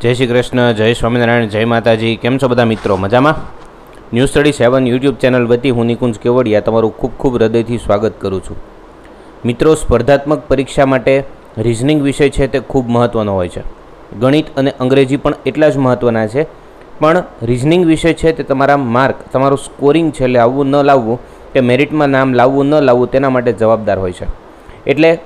જય શ્રી કૃષ્ણ, જય સ્વામિનારાયણ, જય માતાજી. કેમ છો બધા મિત્રો? મજામાં? News study seven YouTube channel વતી હું નિકુંજ કેવડિયા તમારું ખૂબ ખૂબ હૃદયથી સ્વાગત કરું છું. મિત્રો, સ્પર્ધાત્મક પરીક્ષા માટે રિઝનિંગ વિષય છે તે ખૂબ મહત્ત્વનો હોય છે. ગણિત અને અંગ્રેજી પણ એટલા જ મહત્ત્વના છે. પણ રિઝનિંગ વિષય છે તે તમારા માર્ક તમારું સ્કોરિંગ છે આવવું ન લાવવું, કે મેરિટમાં નામ લાવવું ન લાવવું તેના માટે જવાબદાર હોય છે. એટલે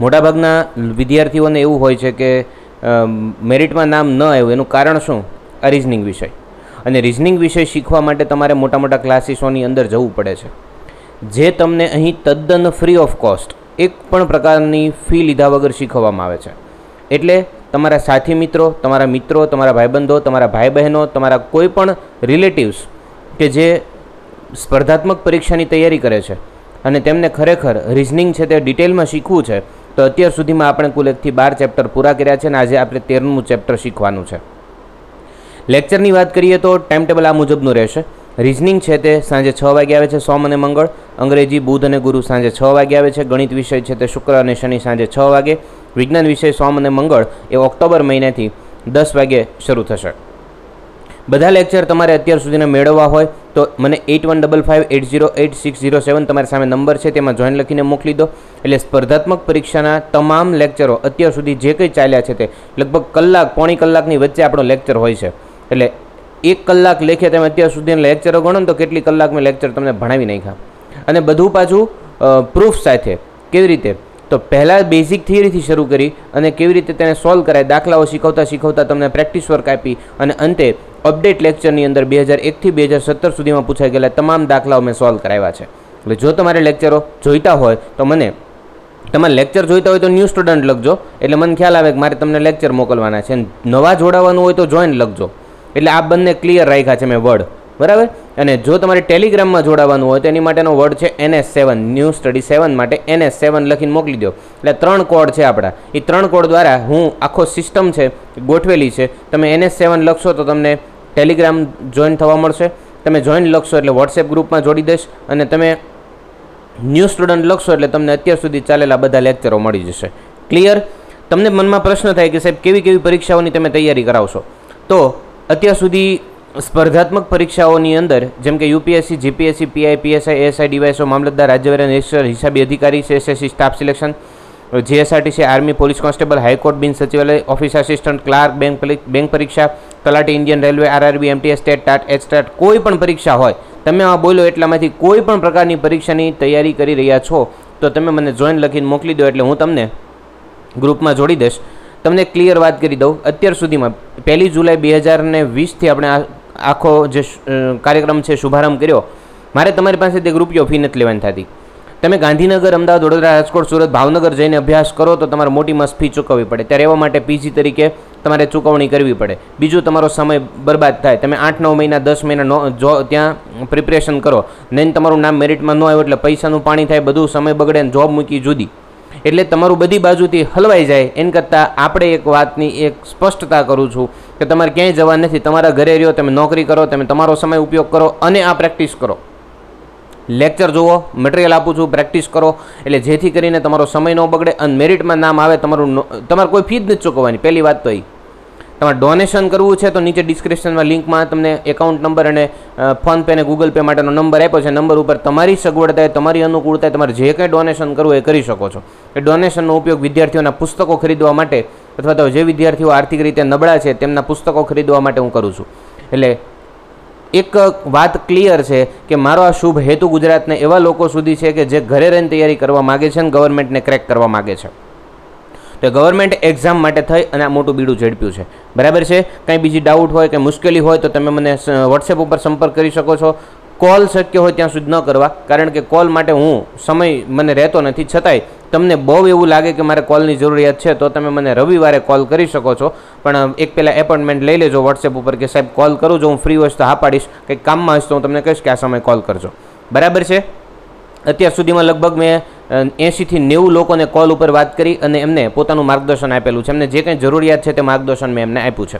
મોટાભાગના વિદ્યાર્થીઓને એવું હોય છે કે મેરિટમાં નામ ન આવ્યું, એનું કારણ શું? આ રિઝનિંગ વિષય. અને રિઝનિંગ વિષય શીખવા માટે તમારે મોટા મોટા ક્લાસીસોની અંદર જવું પડે છે. જે તમને અહીં તદ્દન ફ્રી ઓફ કોસ્ટ એક પણ પ્રકારની ફી લીધા વગર શીખવવામાં આવે છે. એટલે તમારા સાથી મિત્રો, તમારા મિત્રો, તમારા ભાઈબંધો, તમારા ભાઈ બહેનો તમારા કોઈ પણ રિલેટિવ્સ કે જે સ્પર્ધાત્મક પરીક્ષાની તૈયારી કરે છે અને તેમને ખરેખર રિઝનિંગ છે તે ડિટેલમાં શીખવું છે તો અત્યાર સુધીમાં આપણે કુલ એકથી બાર ચેપ્ટર પૂરા કર્યા છે અને આજે આપણે તેરમું ચેપ્ટર શીખવાનું છે. લેક્ચરની વાત કરીએ તો ટાઈમ ટેબલ આ મુજબનું રહેશે. રિઝનિંગ છે તે સાંજે છ વાગે આવે છે, સોમ અને મંગળ. અંગ્રેજી, બુધ અને ગુરુ સાંજે છ વાગે આવે છે. ગણિત વિષય છે તે શુક્ર અને શનિ સાંજે છ વાગે. વિજ્ઞાન વિષય સોમ અને મંગળ એ ઓક્ટોબર મહિનાથી દસ વાગે શરૂ થશે. બધા લેક્ચર તમારે અત્યાર સુધીના મેળવવા હોય તો મને eight one double five eight zero eight six zero seven તમારી સામે નંબર છે, તેમાં જોઈન લખીને મોકલી દો. એટલે સ્પર્ધાત્મક પરીક્ષાના તમામ લેક્ચરો અત્યાર સુધી જે કંઈ ચાલ્યા છે તે લગભગ કલાક, પોણી કલાકની વચ્ચે આપણો લેક્ચર હોય છે. એટલે એક કલાક લેખે તમે અત્યાર સુધીના લેક્ચરો ગણો ને તો કેટલી કલાક મેં લેક્ચર તમને ભણાવી નાખ્યા. અને બધું પાછું પ્રૂફ સાથે કેવી રીતે? તો પહેલાં બેઝિક થિયરીથી શરૂ કરી અને કેવી રીતે તેને સોલ્વ કરાય, દાખલાઓ શીખવતા શીખવતા તમને પ્રેક્ટિસ વર્ક આપી અને અંતે અપડેટ લેક્ચરની અંદર બે હજાર એકથી બે હજાર સત્તર સુધીમાં પૂછાઈ ગયેલા તમામ દાખલાઓ મેં સોલ્વ કરાવ્યા છે. એટલે જો તમારે લેક્ચરો જોઈતા હોય તો મને તમારે લેક્ચર જોઈતા હોય તો ન્યૂ સ્ટુડન્ટ લખજો. એટલે મને ખ્યાલ આવે કે મારે તમને લેક્ચર મોકલવાના છે. નવા જોડાવાનું હોય તો જોઈન લખજો. એટલે આ બંને ક્લિયર રાખ્યા છે મેં વર્ડ બરાબર? અને જો તમારે ટેલિગ્રામમાં જોડાવાનું હોય તો એની માટેનો વર્ડ છે NS seven new study seven માટે એનએસ સેવન લખીને મોકલી દો. એટલે ત્રણ કોડ છે આપણા. એ ત્રણ કોડ દ્વારા હું આખો સિસ્ટમ છે ગોઠવેલી છે. તમે એનએસ સેવન લખશો તો તમને ટેલિગ્રામ જોઈન થવા મળશે. તમે જોઈન લખશો એટલે વોટ્સએપ ગ્રુપમાં જોડી દઈશ. અને તમે ન્યૂ સ્ટુડન્ટ લખશો એટલે તમને અત્યાર સુધી ચાલેલા બધા લેક્ચરો મળી જશે. ક્લિયર તમને મનમાં પ્રશ્ન થાય કે સાહેબ કેવી કેવી પરીક્ષાઓની તમે તૈયારી કરાવશો? તો અત્યાર સુધી સ્પર્ધાત્મક પરીક્ષાઓની અંદર, જેમ કે UPSC, GPSC, PI, PSI, ASI DYSO મામલતદાર રાજ્યવેરા રજિસ્ટર હિસાબી અધિકારી SSC staff selection, GSRTC, army, police constable, high court, બિન સચિવાલય, office assistant, clerk, bank bank પરીક્ષા, તલાટી, Indian railway, RRB, MTS, state, TAT HTAT કોઈ પણ પરીક્ષા હોય, તમે આ બોલો એટલામાંથી કોઈ પણ પ્રકારની પરીક્ષાની તૈયારી કરી રહ્યા છો, તો તમે મને જોઈન લખીને મોકલી દો એટલે હું તમને ગ્રુપમાં જોડી દઈશ. તમને ક્લિયર વાત કરી દઉં. અત્યાર સુધીમાં પહેલી જુલાઈ બે હજાર ને વીસથી આપણે આખો જે કાર્યક્રમ છે, શુભારંભ કર્યો, મારે તમારી પાસેથી એક રૂપિયો ફી નથી લેવાની થતી. તમે ગાંધીનગર, અમદાવાદ, વડોદરા, રાજકોટ, સુરત, ભાવનગર જઈને અભ્યાસ કરો તો તમારે મોટી મસ્ત ફી ચૂકવવી પડે. ત્યારે એવા માટે પીજી તરીકે તમારે ચૂકવણી કરવી પડે. બીજું તમારો સમય બરબાદ થાય. તમે આઠ, નવ મહિના, દસ મહિના જો ત્યાં પ્રિપરેશન કરો. નહીં તમારું નામ મેરિટમાં ન આવ્યું એટલે પૈસાનું પાણી થાય, બધું સમય બગડે ને જોબ મૂકી જુદી. એટલે તમારું બધી બાજુથી હલવાઈ જાય. એન કરતાં આપણે એક વાતની એક સ્પષ્ટતા કરું છું કે તમારે ક્યાંય જવા નથી. તમારા ઘરે રહ્યો, તમે નોકરી કરો, તમે તમારો સમય ઉપયોગ કરો અને આ પ્રેક્ટિસ કરો. લેક્ચર જુઓ મટીરિયલ આપું છું, પ્રેક્ટિસ કરો. એટલે જેથી કરીને તમારો સમય ન બગડે અને મેરિટમાં નામ આવે, તમારું તમારે કોઈ ફી જ નથી ચૂકવવાની. પહેલી વાત તો એ. તમારે ડોનેશન કરવું છે તો નીચે ડિસ્ક્રિપ્શનમાં લિંકમાં તમને એકાઉન્ટ નંબર અને ફોનપે અને ગૂગલ પે માટેનો નંબર આપ્યો છે. નંબર ઉપર તમારી સગવડતાએ તમારી અનુકૂળતાએ તમારે જે કંઈ ડોનેશન કરવું એ કરી શકો છો. એ ડોનેશનનો ઉપયોગ વિદ્યાર્થીઓના પુસ્તકો ખરીદવા માટે અથવા તો જે વિદ્યાર્થીઓ આર્થિક રીતે નબળા છે તેમના પુસ્તકો ખરીદવા માટે હું કરું છું. એટલે એક વાત ક્લિયર છે કે મારો આ શુભ હેતુ ગુજરાતને એવા લોકો સુધી છે કે જે ઘરે રહીને તૈયારી કરવા માગે છે અને ગવર્મેન્ટને ક્રેક કરવા માગે છે. તો ગવર્મેન્ટ એક્ઝામ માટે થઈ અને આ મોટું બીડું ઝડપ્યું છે. બરાબર છે? કંઈ બીજી ડાઉટ હોય કે મુશ્કેલી હોય તો તમે મને વોટ્સએપ ઉપર સંપર્ક કરી શકો છો. કોલ શક્ય હોય ત્યાં સુધી ન કરવા, કારણ કે કોલ માટે હું સમય મને રહેતો નથી. છતાંય તમને બહુ એવું લાગે કે મારે કોલની જરૂરિયાત છે, તો તમે મને રવિવારે કોલ કરી શકો છો. પણ એક પહેલાં એપોઇન્ટમેન્ટ લઈ લેજો વોટ્સએપ ઉપર કે સાહેબ કોલ કરું જો હું ફ્રી હોઈશ તો હા પાડીશ. કંઈક કામમાં હશ તો હું તમને કહીશ કે આ સમય કોલ કરજો. બરાબર છે? અત્યાર સુધીમાં લગભગ મેં એંશીથી નેવું લોકોને કોલ ઉપર વાત કરી અને એમને પોતાનું માર્ગદર્શન આપેલું છે. એમને જે કંઈ જરૂરિયાત છે તે માર્ગદર્શન મેં એમને આપ્યું છે.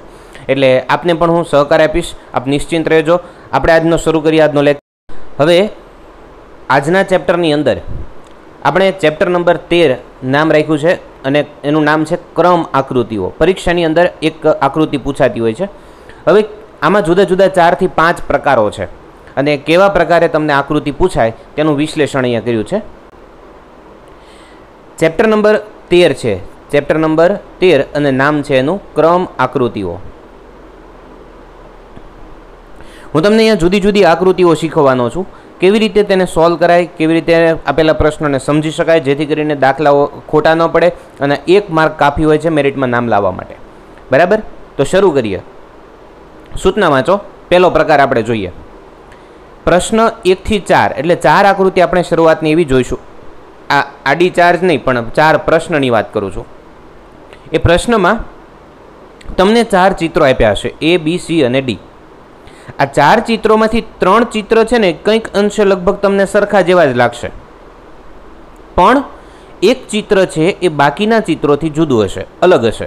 એટલે આપને પણ હું સહકાર આપીશ. આપ નિશ્ચિંત રહેજો. આપણે આજનો શરૂ કરીએ આજનો લેખ હવે, આજના ચેપ્ટરની અંદર આપણે ચેપ્ટર નંબર તેર નામ રાખ્યું છે અને એનું નામ છે ક્રમ આકૃતિઓ. પરીક્ષાની અંદર એક આકૃતિ પૂછાતી હોય છે. હવે, આમાં જુદા જુદા ચારથી પાંચ પ્રકારો છે. અને કેવા પ્રકારે તમને આકૃતિ પૂછાય તેનું વિશ્લેષણ અહીંયા કર્યું છે. ચેપ્ટર નંબર તેર છે. ચેપ્ટર નંબર તેર અને નામ છે એનું ક્રમ આકૃતિઓ. હું તમને અહીંયા જુદી જુદી આકૃતિઓ શીખવવાનો છું. કેવી રીતે તેને સોલ્વ કરાય, કેવી રીતે આપેલા પ્રશ્નોને સમજી શકાય, જેથી કરીને દાખલાઓ ખોટા ન પડે અને એક માર્ક કાફી હોય છે મેરિટમાં નામ લાવવા માટે. બરાબર? તો શરૂ કરીએ. સૂચના વાંચો. પહેલો પ્રકાર આપણે જોઈએ. પ્રશ્ન એકથી ચાર, એટલે ચાર આકૃતિ આપણે શરૂઆતની એવી જોઈશું. આ આડી ચાર્જ નહીં, પણ ચાર પ્રશ્નની વાત કરું છું. એ પ્રશ્નમાં તમને ચાર ચિત્રો આપ્યા હશે, એ, બી, સી અને ડી. આ ચાર ચિત્રોમાંથી ત્રણ ચિત્ર છે ને, કંઈક અંશે લગભગ તમને સરખા જેવા જ લાગશે. પણ એક ચિત્ર છે, એ બાકીના ચિત્રોથી જુદું હશે, અલગ હશે.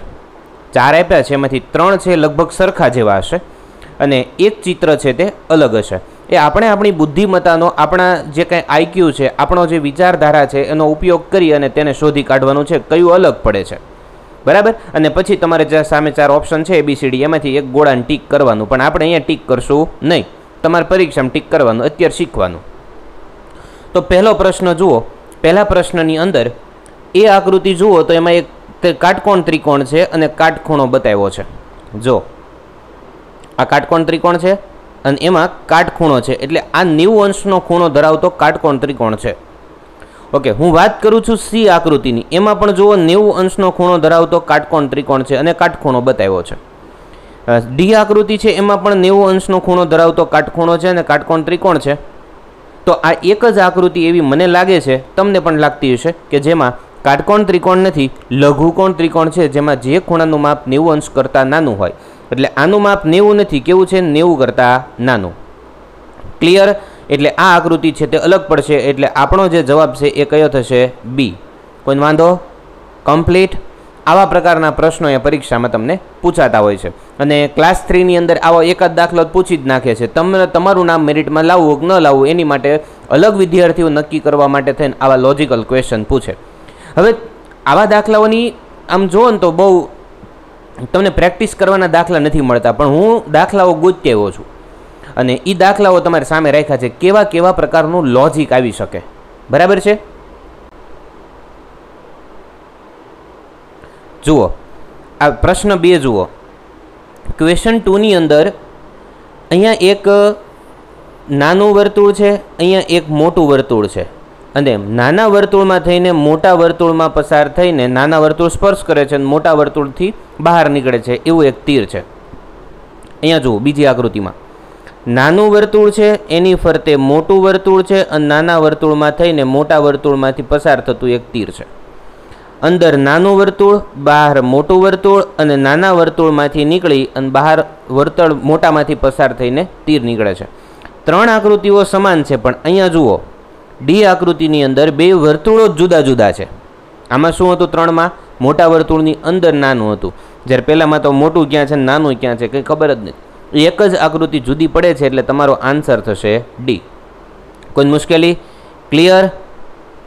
ચાર આપ્યા છે, એમાંથી ત્રણ છે, લગભગ સરખા જેવા હશે. અને એક ચિત્ર છે, તે અલગ હશે. એ આપણે આપણી બુદ્ધિમત્તાનો, આપણા જે કંઈ આઈક્યુ છે, આપણો જે વિચારધારા છે, એનો ઉપયોગ કરી અને તેને શોધી કાઢવાનું છે, કયું અલગ પડે છે. બરાબર? અને પછી તમારે જે સામે ચાર ઓપ્શન છે એબીસીડી એમાંથી એક ગોળાને ટીક કરવાનું. પણ આપણે અહીંયા ટીક કરશું નહીં. તમારે પરીક્ષામાં ટીક કરવાનું, અત્યારે શીખવાનું. તો પહેલો પ્રશ્ન જુઓ. પહેલા પ્રશ્નની અંદર, એ આકૃતિ જુઓ તો એમાં એક કાટકોણ ત્રિકોણ છે અને કાટખૂણો બતાવ્યો છે. જો આ કાટકોણ ત્રિકોણ છે અને એમાં કાટખૂણો છે. એટલે આ નેવું અંશનો ખૂણો ધરાવતો કાટકોણ ત્રિકોણ છે. ઓકે, હું વાત કરું છું સી આકૃતિની. એમાં પણ જુઓ, નેવું અંશનો ખૂણો ધરાવતો કાટકોણ ત્રિકોણ છે અને કાટખૂણો બતાવ્યો છે. ડી આકૃતિ છે, એમાં પણ નેવું અંશનો ખૂણો ધરાવતો કાટખૂણો છે અને કાટકોણ ત્રિકોણ છે. તો આ એક જ આકૃતિ એવી મને લાગે છે, તમને પણ લાગતી હશે, કે જેમાં કાટકોણ ત્રિકોણ નથી, લઘુકોણ ત્રિકોણ છે, જેમાં જે ખૂણાનું માપ નેવું અંશ કરતાં નાનું હોય. એટલે આનું માપ નેવું નથી, કેવું છે? નેવું કરતાં નાનું. ક્લિયર એટલે આ આકૃતિ છે તે અલગ પડશે, એટલે આપણો જે જવાબ છે એ કયો થશે? બી કોઈ વાંધો? કમ્પ્લીટ આવા પ્રકારના પ્રશ્નો એ પરીક્ષામાં તમને પૂછાતા હોય છે. અને ક્લાસ થ્રીની અંદર આવો એકાદ દાખલો પૂછી જ નાખે છે. તમને તમારું નામ મેરિટમાં લાવવું કે ન લાવવું, એની માટે અલગ વિદ્યાર્થીઓ નક્કી કરવા માટે થઈને આવા લોજિકલ ક્વેશ્ચન પૂછે. હવે આવા દાખલાઓની આમ જુઓ ને તો બહુ તમને પ્રેક્ટિસ કરવાના દાખલા નથી મળતા, પણ હું દાખલાઓ ગોતી આવ્યો છું. અને એ દાખલાઓ તમારે સામે રાખ્યા છે, કેવા કેવા પ્રકારનું લોજિક આવી શકે. બરાબર છે? જુઓ, આ પ્રશ્ન બે જુઓ. ક્વેશ્ચન ટુની અંદર અહીંયા એક નાનું વર્તુળ છે, અહીંયા એક મોટું વર્તુળ છે. અને નાના વર્તુળમાં થઈને મોટા વર્તુળમાં પસાર થઈને નાના વર્તુળ સ્પર્શ કરે છે અને મોટા વર્તુળથી બહાર નીકળે છે. એવું એક તીર છે. અહીંયા જુઓ, બીજી આકૃતિમાં. નાનું વર્તુળ છે, એની ફરતે મોટું વર્તુળ છે અને નાના વર્તુળમાં થઈને મોટા વર્તુળમાંથી પસાર થતું એક તીર છે. અંદર નાનું વર્તુળ, બહાર મોટું વર્તુળ અને નાના વર્તુળમાંથી નીકળી અને બહાર વર્તુળ મોટામાંથી પસાર થઈને તીર નીકળે છે. ત્રણ આકૃતિઓ સમાન છે, પણ અહીંયા જુઓ ડી આકૃતિની અંદર બે વર્તુળો જુદા જુદા છે. આમાં શું હતું ત્રણમાં? મોટા વર્તુળની અંદર નાનું હતું. જ્યારે પહેલાંમાં તો મોટું ક્યાં છે નાનું ક્યાં છે કંઈ ખબર જ નથી. એક જ આકૃતિ જુદી પડે છે એટલે તમારો આન્સર થશે ડી. કોઈ મુશ્કેલી? ક્લિયર?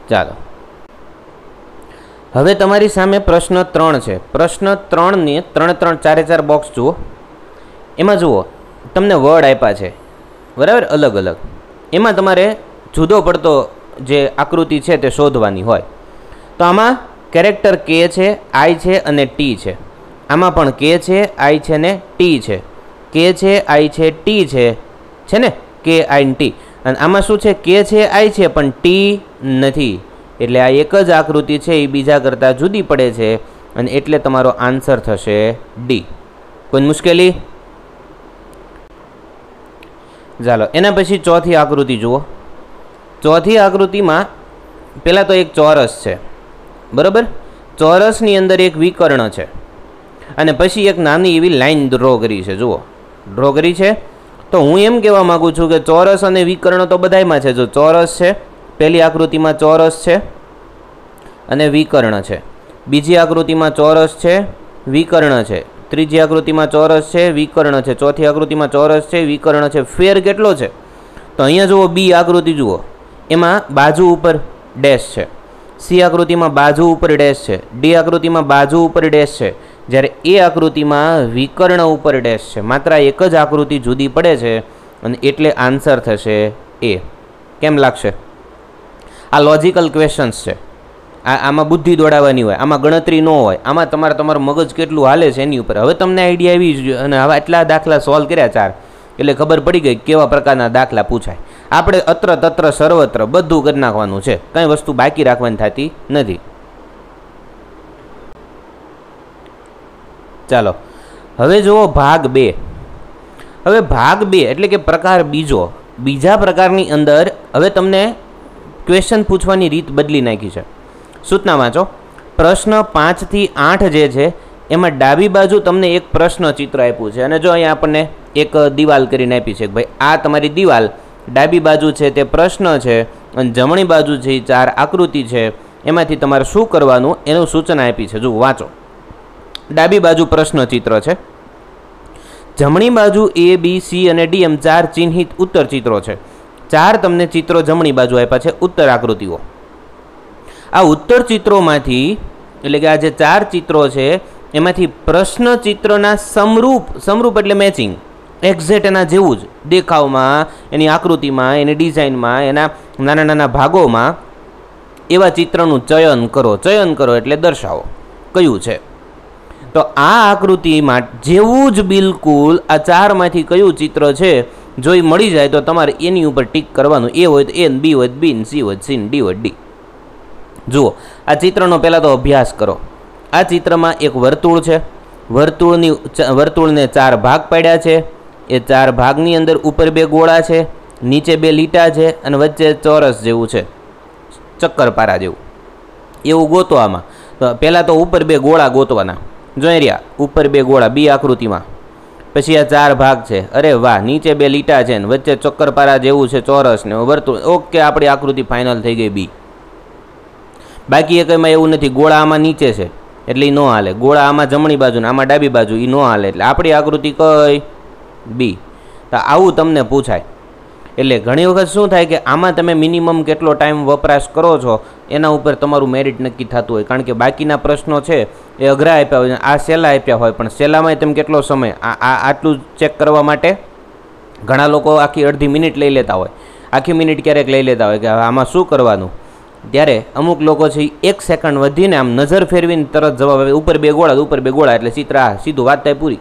ચાલો. હવે તમારી સામે પ્રશ્ન ત્રણ છે. પ્રશ્ન ત્રણની ત્રણ ત્રણ ચારે ચાર બોક્સ જુઓ. એમાં જુઓ, તમને વર્ડ આપ્યા છે. બરાબર? અલગ અલગ. એમાં તમારે જુદો પડતો જે આકૃતિ છે તે શોધવાની હોય. તો આમાં કેરેક્ટર કે છે, આઈ છે અને ટી છે. આમાં પણ કે છે, આઈ છે ને ટી છે. કે છે, આઈ છે, ટી છે. છે ને? કે, આઈ ટી. અને આમાં શું છે? કે છે, આઈ છે, પણ ટી નથી. એટલે આ એક જ આકૃતિ છે, એ બીજા કરતાં જુદી પડે છે. અને એટલે તમારો આન્સર થશે ડી. કોઈ મુશ્કેલી? ચાલો, એના પછી ચોથી આકૃતિ જુઓ. ચોથી આકૃતિમાં પહેલાં તો એક ચોરસ છે. બરાબર? ચોરસની અંદર એક વિકર્ણ છે. અને પછી એક નાની એવી લાઈન ડ્રો કરી છે. જુઓ. ડ્રો કરી છે. તો હું એમ કહેવા માગું છું કે ચોરસ અને વિકર્ણ તો બધાયમાં છે. જો ચોરસ છે, પહેલી આકૃતિમાં ચોરસ છે અને વિકર્ણ છે. બીજી આકૃતિમાં ચોરસ છે, વિકર્ણ છે. ત્રીજી આકૃતિમાં ચોરસ છે, વિકર્ણ છે. ચોથી આકૃતિમાં ચોરસ છે, વિકર્ણ છે. ફેર કેટલો છે? તો અહીંયા જુઓ, બી આકૃતિ જુઓ. એમાં બાજુ ઉપર ડેશ છે. સી આકૃતિમાં બાજુ ઉપર ડેશ છે. ડી આકૃતિમાં બાજુ ઉપર ડેશ છે. જ્યારે એ આકૃતિમાં વિકર્ણ ઉપર ડેશ છે. માત્ર એક જ આકૃતિ જુદી પડે છે અને એટલે આન્સર થશે એ. કેમ લાગશે? આ લોજિકલ ક્વેશ્ચન્સ છે. આ આમાં બુદ્ધિ દોડાવવાની હોય, આમાં ગણતરી ન હોય, આમાં તમારે તમારું મગજ કેટલું હાલે છે એની ઉપર. હવે તમને આઈડિયા આવી અને હવે આટલા દાખલા સોલ્વ કર્યા ચાર. એટલે ખબર પડી ગઈ કેવા પ્રકારના દાખલા પૂછાય. આપણે અત્ર તત્ર સર્વત્ર બધું કરી નાખવાનું છે. કંઈ વસ્તુ બાકી રાખવાની થતી નથી. ચાલો. હવે જુઓ ભાગ બે. હવે ભાગ બે એટલે કે પ્રકાર બીજો. બીજા પ્રકારની અંદર હવે તમને ક્વેશ્ચન પૂછવાની રીત બદલી નાખી છે. સૂચના વાંચો. પ્રશ્ન પાંચથી આઠ જે છે, એમાં ડાબી બાજુ તમને એક પ્રશ્ન ચિત્ર આપ્યું છે. અને જો અહીંયા આપણને એક દિવાલ કરીને આપી છે કે ભાઈ આ તમારી દિવાલ ડાબી બાજુ છે તે પ્રશ્ન છે અને જમણી બાજુ છે ચાર આકૃતિ છે. એમાંથી તમારે શું કરવાનું એનું સૂચના આપી છે. જો વાંચો. ડાબી બાજુ પ્રશ્ન ચિત્ર છે. જમણી બાજુ એ બી સી અને ડી એમ ચાર ચિહ્નિત ઉત્તર ચિત્રો છે. ચાર તમને ચિત્રો જમણી બાજુ આપ્યા છે, ઉત્તર આકૃતિઓ. આ ઉત્તર ચિત્રોમાંથી, એટલે કે આ જે ચાર ચિત્રો છે, એમાંથી પ્રશ્ન ચિત્રના સમરૂપ સમરૂપ એટલે મેચિંગ એક્ઝેક્ટ એના જેવું જ દેખાવમાં, એની આકૃતિમાં, એની ડિઝાઇનમાં, એના નાના નાના ભાગોમાં એવા ચિત્રનું ચયન કરો. ચયન કરો એટલે દર્શાવો. કયું છે? તો આ આકૃતિમાં જેવું જ બિલકુલ આ ચારમાંથી કયું ચિત્ર છે જો એ મળી જાય તો તમારે એની ઉપર ટીક કરવાનું. એ હોય તો એ બી હોય બી સી હોય સી ડી હોય ડી. જુઓ, આ ચિત્રનો પહેલાં તો અભ્યાસ કરો. આ ચિત્રમાં એક વર્તુળ છે. વર્તુળની વર્તુળને ચાર ભાગ પાડ્યા છે. એ ચાર ભાગની અંદર ઉપર બે ગોળા છે, નીચે બે લીટા છે અને વચ્ચે ચોરસ જેવું છે. ચક્કરપારા જેવું. એવું ગોતો આમાં. તો પહેલાં તો ઉપર બે ગોળા ગોતવાના. જોઈ રહ્યા, ઉપર બે ગોળા, બી આકૃતિમાં. પછી આ ચાર ભાગ છે. અરે વાહ, નીચે બે લીટા છે ને વચ્ચે ચક્કરપારા જેવું છે, ચોરસ ને વર્તુળ, ઓકે, આપણી આકૃતિ ફાઇનલ થઈ ગઈ બી. બાકી એક એમાં એવું નથી, ગોળા આમાં નીચે છે. એટલે એ ન હાલે. ગોળા આમાં જમણી બાજુ ને આમાં ડાબી બાજુ એ ન હાલે. એટલે આપણી આકૃતિ કઈ? બી. તો આવું તમને પૂછાય. એટલે ઘણી વખત શું થાય કે આમાં તમે મિનિમમ કેટલો ટાઈમ વપરાશ કરો છો, એના ઉપર તમારું મેરિટ નક્કી થતું હોય. કારણ કે બાકીના પ્રશ્નો છે, એ અઘરા આપ્યા હોય, આ સહેલા આપ્યા હોય, પણ સહેલામાં તમે કેટલો સમય? આ આટલું ચેક કરવા માટે ઘણા લોકો આખી અડધી મિનિટ લઈ લેતા હોય. આખી મિનિટ ક્યારેક લઈ લેતા હોય કે આમાં શું કરવાનું? ત્યારે અમુક લોકો છે એક સેકન્ડ વધીને આમ નજર ફેરવીને તરત જવાબ આવે ઉપર બે ગોળા, ઉપર બે ગોળા, એટલે ચિત્ર આ સીધું વાત થાય પૂરી.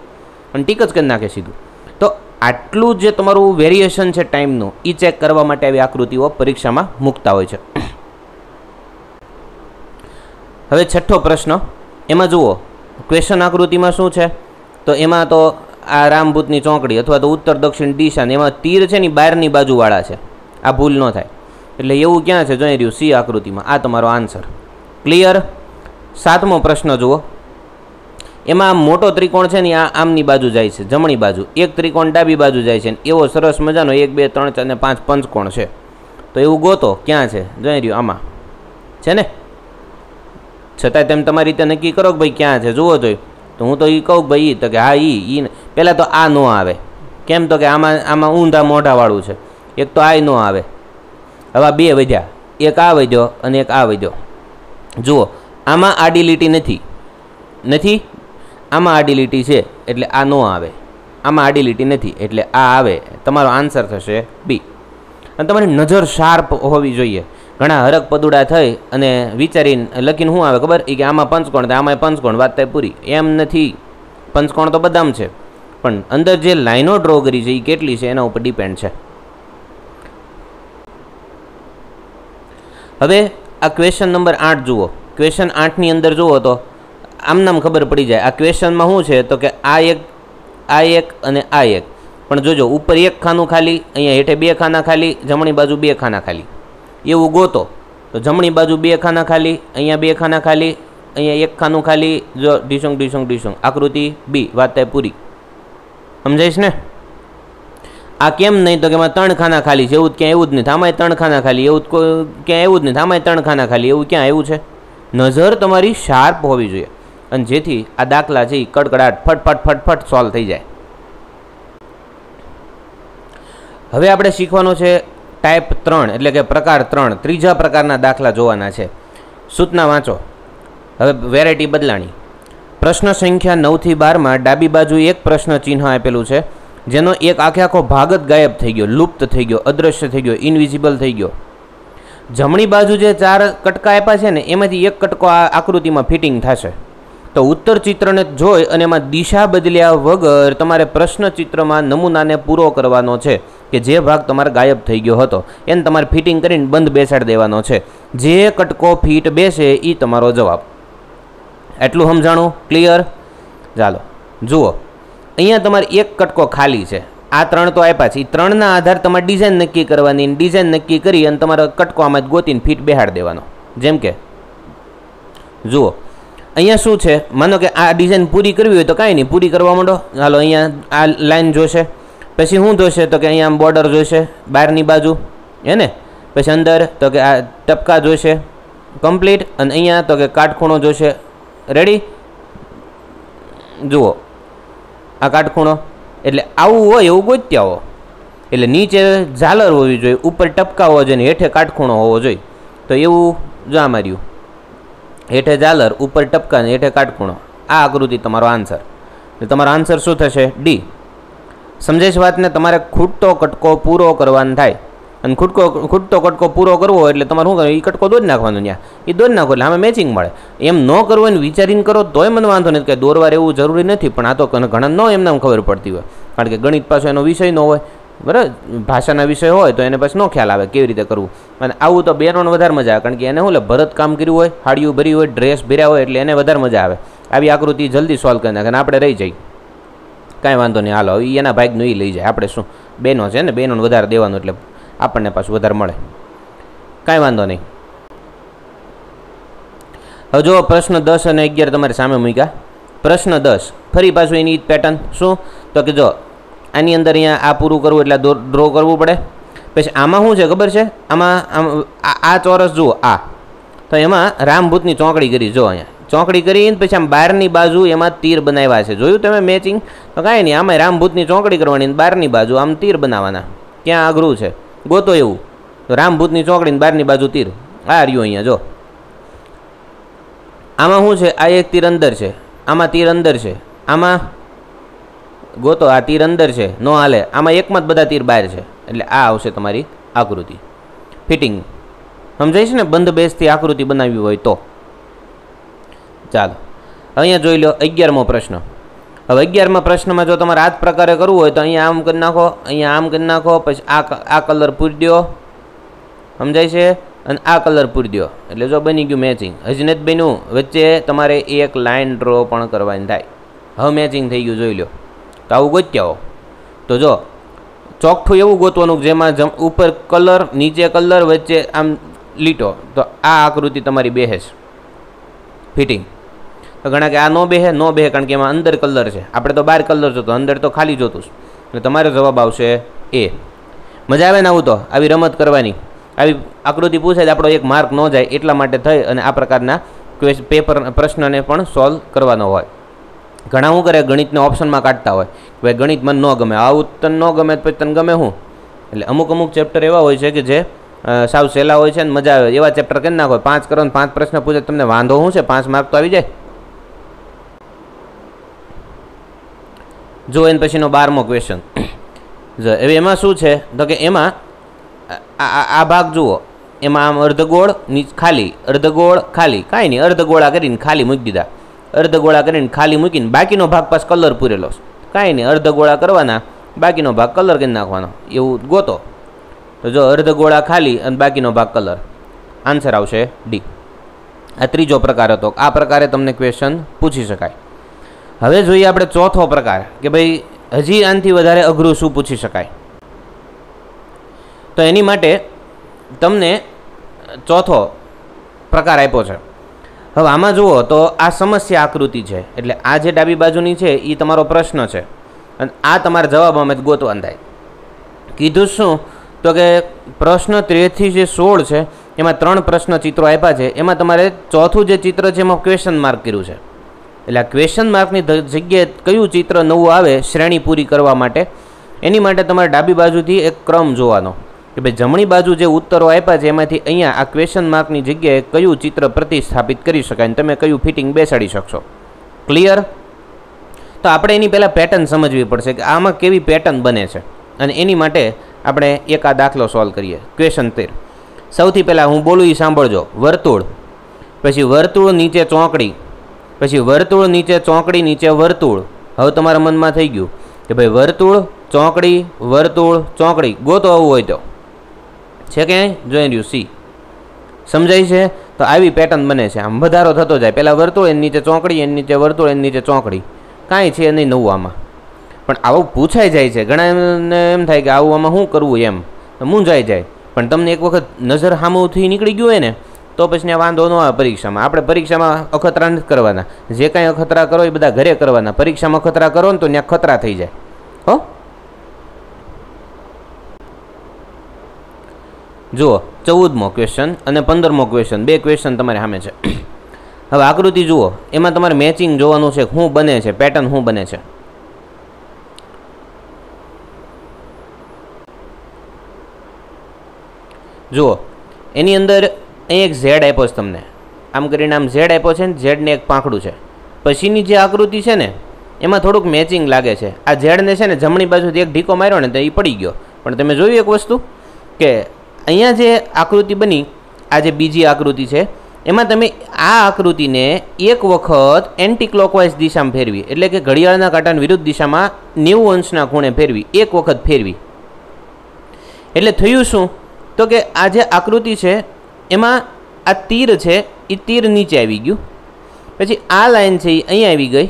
પણ ટીક જ કરી નાખે સીધું. આટલું જે તમારું વેરિએશન છે ટાઈમનું એ ચેક કરવા માટે આવી આકૃતિઓ પરીક્ષામાં મૂકતા હોય છે. હવે છઠ્ઠો પ્રશ્ન, એમાં જુઓ ક્વેશ્ચન આકૃતિમાં શું છે? તો એમાં તો આ રામભૂતની ચોકડી અથવા તો ઉત્તર દક્ષિણ દિશા ને એમાં તીર છે ને બહારની બાજુવાળા છે. આ ભૂલ ન થાય. એટલે એવું ક્યાં છે? જોઈ રહ્યું સી આકૃતિમાં. આ તમારો આન્સર ક્લિયર સાતમો પ્રશ્ન જુઓ. એમાં મોટો ત્રિકોણ છે ને આ આમની બાજુ જાય છે, જમણી બાજુ. એક ત્રિકોણ ડાબી બાજુ જાય છે એવો સરસ મજાનો એક, બે, ત્રણ, ચાર ને પાંચ પંચકોણ છે. તો એવું ગોતો, ક્યાં છે? જોઈ રહ્યું, આમાં. છે ને? છતાંય તેમ તમારી રીતે નક્કી કરો કે ભાઈ ક્યાં છે? જુઓ જોઈ. તો હું તો એ કહું ભાઈ તો કે હા, ઈ ને, પહેલાં તો આ ન આવે. કેમ તો કે આમાં આમાં ઊંધા મોઢાવાળું છે. એક તો આ ન આવે. હવે બે વધ્યા. એક આ વધ્યો અને એક આ વધ્યો. જુઓ, આમાં આડી લીટી નથી. નથી? આમાં આડી લીટી છે એટલે આ ન આવે. આમાં આડી લીટી નથી એટલે આ આવે. તમારો આન્સર થશે બી. અને તમારી નજર શાર્પ હોવી જોઈએ. ઘણા હરક પદુડા થઈ અને વિચારીને લખીને શું આવે ખબર? એ કે આમાં પંચકોણ તો આમાં પંચકોણ, વાત થાય પૂરી. એમ નથી. પંચકોણ તો બદામ છે. પણ અંદર જે લાઈનો ડ્રો કરી છે એ કેટલી છે, એના ઉપર ડિપેન્ડ છે. હવે આ ક્વેશ્ચન નંબર આઠ જુઓ. ક્વેશ્ચન આઠની અંદર જુઓ તો આમનામ ખબર પડી જાય. આ ક્વેશ્ચનમાં શું છે? તો કે આ એક આ એક અને આ એક. પણ જોજો, ઉપર એક ખાનું ખાલી, અહીંયા હેઠે બે ખાના ખાલી, જમણી બાજુ બે ખાના ખાલી. એવું ગોતો. તો જમણી બાજુ બે ખાના ખાલી, અહીંયા બે ખાના ખાલી, અહીંયા એક ખાનું ખાલી, જો ઢીસોંગ ઢીસોંગ ઢીસોંગ. આકૃતિ બી, વાત પૂરી. સમજાઈશ ને? આ કેમ નહીં? તો કે એમાં ત્રણ ખાના ખાલી છે. એવું ક્યાં એવું જ નથી આમાંય ત્રણ ખાના ખાલી. એવું જ ક્યાં એવું જ નથી આમાંય ત્રણ ખાના ખાલી. એવું ક્યાં એવું છે? નજર તમારી શાર્પ હોવી જોઈએ. અને જેથી આ દાખલા એ કડકડાટ, ફટફટ ફટફટ સોલ્વ થઈ જાય. હવે આપણે શીખવાનું છે ટાઈપ ત્રણ, એટલે કે પ્રકાર ત્રણ. ત્રીજા પ્રકારના દાખલા જોવાના છે. સૂચના વાંચો. હવે વેરાયટી બદલાણી. પ્રશ્ન સંખ્યા નવથી બારમાં ડાબી બાજુ એક પ્રશ્ન ચિહ્ન આપેલું છે, જેનો એક આખે આખો ભાગ જ ગાયબ થઈ ગયો, લુપ્ત થઈ ગયો અદૃશ્ય થઈ ગયો ઇનવિઝિબલ થઈ ગયો. જમણી બાજુ જે ચાર કટકા આપ્યા છે ને, એમાંથી એક કટકો આ આકૃતિમાં ફિટિંગ થશે. તો ઉત્તર ચિત્રને જોઈ અને એમાં દિશા બદલ્યા વગર તમારે પ્રશ્ન ચિત્રમાં નમૂનાને પૂરો કરવાનો છે કે જે ભાગ તમારે ગાયબ થઈ ગયો હતો. એને તમારે ફિટિંગ કરીને બંધ બેસાડી દેવાનો છે. જે કટકો ફીટ બેસે એ તમારો જવાબ. એટલું સમજાણું? ક્લિયર ચાલો, જુઓ. અહીંયા તમારે એક કટકો ખાલી છે. આ ત્રણ તો આપ્યા છે. ત્રણના આધાર તમારે ડિઝાઇન નક્કી કરવાની ડિઝાઇન નક્કી કરી અને તમારો કટકો આમાં જ ગોતીને ફીટ બેહાડી દેવાનો. જેમ કે, જુઓ. અહીંયા શું છે? માનો કે આ ડિઝાઇન પૂરી કરવી હોય તો કાંઈ નહીં. પૂરી કરવા માંડો. હાલો, અહીંયા આ લાઈન જોશે. પછી શું જોશે? તો કે અહીંયા બોર્ડર જોઈશે બહારની બાજુ. હે ને? પછી અંદર તો કે આ ટપકા જોઈશે કમ્પ્લીટ અને અહીંયા તો કે કાટખૂણો જોઈશે રેડી જુઓ. આ કાટખૂણો. એટલે આવું હોય એવું ગોત્યા હો. એટલે નીચે ઝાલર હોવી જોઈએ, ઉપર ટપકા હોવો જોઈએ હેઠે કાટખૂણો હોવો જોઈએ. તો એવું જો માર્યું. હેઠે ઝાલર, ઉપર ટપકાને હેઠે કાટખૂણો. આ આકૃતિ તમારો આન્સર. એટલે તમારો આન્સર શું થશે? ડી સમજેશ વાતને તમારે ખૂટતો કટકો પૂરો કરવાનો થાય. અને ખૂટકો ખૂટતો કટકો પૂરો કરવો એટલે તમારે શું કરવું એ કટકો દોરી નાખવાનો ત્યાં એ દોરી નાખો એટલે આમાં મેચિંગ મળે. એમ ન કરવું એને વિચારીને કરો, તોય મને વાંધો નથી કે દોરવાર એવું જરૂરી નથી, પણ આ તો ઘણા ન એમને ખબર પડતી હોય. કારણ કે ગણિત પાછો એનો વિષય ન હોય. બરાબર? ભાષાના વિષય હોય તો એને પછી ન ખ્યાલ આવે કેવી રીતે કરવું. અને આવું તો બેરોને વધારે મજા આવે. કારણ કે એને શું ભરત કામ કર્યું હોય, હાડિયું ભરી હોય, ડ્રેસ ભર્યા હોય એટલે એને વધારે મજા આવે. આવી આકૃતિ જલ્દી સોલ્વ કરી નાખે અને આપણે રહી જઈએ. કાંઈ વાંધો નહીં, હાલો એ એના ભાગનું એ લઈ જાય. આપણે શું, બેનો છે ને, બેનોને વધારે દેવાનું એટલે આપણને પાછું વધારે મળે. કાંઈ વાંધો નહીં. હવે જો પ્રશ્ન દસ અને અગિયાર તમારી સામે મૂક્યા. પ્રશ્ન દસ. ફરી પાછું એની પેટર્ન શું? તો કે જો આની અંદર અહીંયા આ પૂરું કરવું એટલે ડ્રો કરવું પડે. પછી આમાં શું છે ખબર છે? આમાં આમ આ ચોરસ જુઓ, આ. તો એમાં રામભૂતની ચોકડી કરી, જો અહીંયા. ચોકડી કરીને પછી આમ બહારની બાજુ એમાં તીર બનાવ્યા છે. જોયું તમે મેચિંગ તો કાંઈ નહીં આમાં રામભૂતની ચોકડી કરવાની બહારની બાજુ આમ તીર બનાવવાના. ક્યાં અઘરું છે? ગોતો એવું. તો રામભૂતની ચોકડીને બહારની બાજુ તીર. આ રહ્યું અહીંયા, જો. આમાં શું છે? આ એક તીર અંદર છે. આમાં તીર અંદર છે. આમાં ગોતો, આ તીર અંદર છે, ન હાલે. આમાં એકમાં જ બધા તીર બહાર છે. એટલે આ આવશે તમારી આકૃતિ. ફિટિંગ સમજાય છે ને? બંધ બેસથી આકૃતિ બનાવવી હોય તો. ચાલો. અહીંયા જોઈ લો, અગિયારમો પ્રશ્ન. હવે અગિયારમાં પ્રશ્નમાં જો તમારે આ જ પ્રકારે કરવું હોય તો અહીંયા આમ કરી નાખો, અહીંયા આમ કરી નાખો, પછી આ આ કલર પૂરી દો સમજાય છે? અને આ કલર પૂરી દો એટલે જો બની ગયું મેચિંગ હજી નથી બન્યું. વચ્ચે તમારે એક લાઇન ડ્રો પણ કરવાની થાય. હવે મેચિંગ થઈ ગયું, જોઈ લો. તો આવું ગોત્યાઓ તો જો ચોખ્ઠું એવું ગોતવાનું જેમાં જમ, ઉપર કલર, નીચે કલર, વચ્ચે આમ લીટો, તો આ આકૃતિ તમારી બેહેશ. ફિટિંગ. તો ઘણા કે આ નો બેહે નો બેહે, કારણ કે એમાં અંદર કલર છે. આપણે તો બાર કલર જોતો, અંદર તો ખાલી જોતું એટલે તમારો જવાબ આવશે એ. મજા આવે ને આવું તો? આવી રમત કરવાની. આવી આકૃતિ પૂછાય આપણો એક માર્ક ન જાય, એટલા માટે થઈ અને આ પ્રકારના પેપર પ્રશ્નને પણ સોલ્વ કરવાનો હોય. ઘણા શું કરે ગણિતને ઓપ્શનમાં કાઢતા હોય. કે ભાઈ ગણિત મને ન ગમે આવું તને ન ગમે પછી તને ગમે શું એટલે અમુક અમુક ચેપ્ટર એવા હોય છે કે જે સાવ સહેલા હોય છે ને મજા આવે. એવા ચેપ્ટર કરી નાખો. પાંચ કરો ને પાંચ પ્રશ્ન પૂછે તમને વાંધો શું છે? પાંચ માર્ક તો આવી જાય. જો એને પછીનો બારમો ક્વેશ્ચન જો, હવે એમાં શું છે? તો કે એમાં, આ ભાગ જુઓ. એમાં આમ અર્ધગોળ નીચ ખાલી, અર્ધગોળ ખાલી. કાંઈ નહીં, અર્ધગોળા કરીને ખાલી મૂકી દીધા. અર્ધગોળા કરીને ખાલી મૂકીને બાકીનો ભાગ પાસ કલર પૂરેલો કાંઈ નહીં અર્ધગોળા કરવાના, બાકીનો ભાગ કલર કરી નાખવાનો. એવું ગોતો. તો જો અર્ધગોળા ખાલી અને બાકીનો ભાગ કલર આન્સર આવશે ડી આ ત્રીજો પ્રકાર હતો. આ પ્રકારે તમને ક્વેશ્ચન પૂછી શકાય. હવે જોઈએ આપણે ચોથો પ્રકાર, કે ભાઈ હજી આનાથી વધારે અઘરું શું પૂછી શકાય? તો એની માટે તમને ચોથો પ્રકાર આપ્યો છે. હવે આમાં જુઓ તો આ સમસ્યા આકૃતિ છે. એટલે આ જે ડાબી બાજુની છે એ તમારો પ્રશ્ન છે. અને આ તમારા જવાબ જ ગોતવાન થાય. કીધું શું? તો કે પ્રશ્ન ત્રેથી જે સોળ છે, એમાં ત્રણ પ્રશ્ન ચિત્રો આપ્યા છે. એમાં તમારે ચોથું જે ચિત્ર છે, એમાં ક્વેશ્ચન માર્ક કર્યું છે. એટલે આ ક્વેશ્ચન માર્કની જગ્યાએ કયું ચિત્ર નવું આવે, શ્રેણી પૂરી કરવા માટે? એની માટે તમારે ડાબી બાજુથી એક ક્રમ જોવાનો. કે ભાઈ જમણી બાજુ જે ઉત્તરો આપ્યા છે, એમાંથી અહીંયા આ ક્વેશ્ચન માર્કની જગ્યાએ કયું ચિત્ર પ્રતિસ્થાપિત કરી શકાય અને તમે કયું ફિટિંગ બેસાડી શકશો? ક્લિયર તો આપણે એની પહેલાં પેટર્ન સમજવી પડશે કે આમાં કેવી પેટર્ન બને છે. અને એની માટે આપણે એક દાખલો સોલ્વ કરીએ. ક્વેશ્ચન તેર. સૌથી પહેલાં હું બોલું એ સાંભળજો. વર્તુળ. પછી વર્તુળ નીચે ચોકડી. પછી વર્તુળ નીચે ચોકડી, નીચે વર્તુળ. હવે તમારા મનમાં થઈ ગયું કે ભાઈ વર્તુળ, ચોકડી વર્તુળ, ચોકડી. ગોતો આવું હોય તો. છે ક્યાંય જોઈ રહ્યું, સી. સમજાય છે? તો આવી પેટર્ન બને છે. આમ વધારો થતો જાય. પહેલાં વર્તુળ, એની નીચે ચોકડી, એની નીચે વર્તુળ, એની નીચે ચોકડી. કાંઈ છે નહીં નવું આમાં પણ આવું પૂછાઈ જાય છે. ઘણા એમને એમ થાય કે આવું આમાં શું કરવું એમ? મૂંઝાઈ જાય. પણ તમને એક વખત નજર સામુથી નીકળી ગયું હોય ને, તો પછી વાંધો ન આવે પરીક્ષામાં. આપણે પરીક્ષામાં અખતરા નથી કરવાના. જે કાંઈ અખતરા કરો એ બધા ઘરે કરવાના. પરીક્ષામાં અખતરા કરો ને તો ત્યાં ખતરા થઈ જાય. હો? જુઓ, ચૌદમો ક્વેશ્ચન અને પંદરમો ક્વેશ્ચન બે ક્વેશ્ચન તમારે સામે છે. હવે આકૃતિ જુઓ, એમાં તમારે મેચિંગ જોવાનું છે શું બને છે પેટર્ન શું બને છે. જુઓ, એની અંદર અહીં એક ઝેડ આપ્યો છે તમને. આમ કરીને આમ ઝેડ આપ્યો છે ને ઝેડને એક પાંખડું છે. પછીની જે આકૃતિ છે ને, એમાં થોડુંક મેચિંગ લાગે છે. આ ઝેડને છે ને, જમણી બાજુથી એક ઢીકો માર્યો ને, તો એ પડી ગયો. પણ તમે જોયું એક વસ્તુ? કે અહીંયા જે આકૃતિ બની, આ જે બીજી આકૃતિ છે, એમાં તમે આ આકૃતિને એક વખત એન્ટી ક્લોકવાઇઝ દિશામાં ફેરવી, એટલે કે ઘડિયાળના કાંટાની વિરુદ્ધ દિશામાં નેવું અંશના ખૂણે ફેરવી, એક વખત ફેરવી. એટલે થયું શું? તો કે આ જે આકૃતિ છે, એમાં આ તીર છે એ તીર નીચે આવી ગયું. પછી આ લાઇન છે એ અહીં આવી ગઈ.